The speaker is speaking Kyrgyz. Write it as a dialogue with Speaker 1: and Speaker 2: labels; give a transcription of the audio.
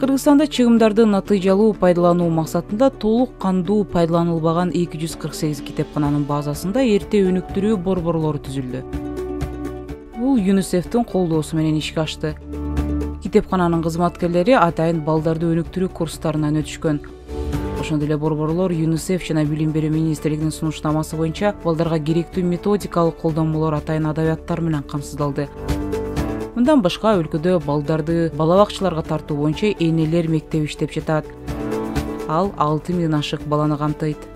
Speaker 1: кыргызстанда чыгымдарды натыйжалуу пайдалануу максатында толук кандуу пайдаланылбаган эки жүз кырк сегиз китепкананын базасында эрте өнүктүрүү борборлору түзүлдү. Бул юнисефтин колдоосу менен ишке ашты. Китепкананын кызматкерлери атайын балдарды өнүктүрүү курстарынан өтүшкөн. Ошондой эле борборлор юнисеф жана билим берүү министрлигинин сунуштамасы боюнча балдарга керектүү методикалык колдонмолор атайын адабияттар менен камсыздалды мындан башка өлкөдө балдарды бала бакчаларга тартуу боюнча энелер мектеби иштеп жатат. Ал алты миңден ашык баланы камтыйт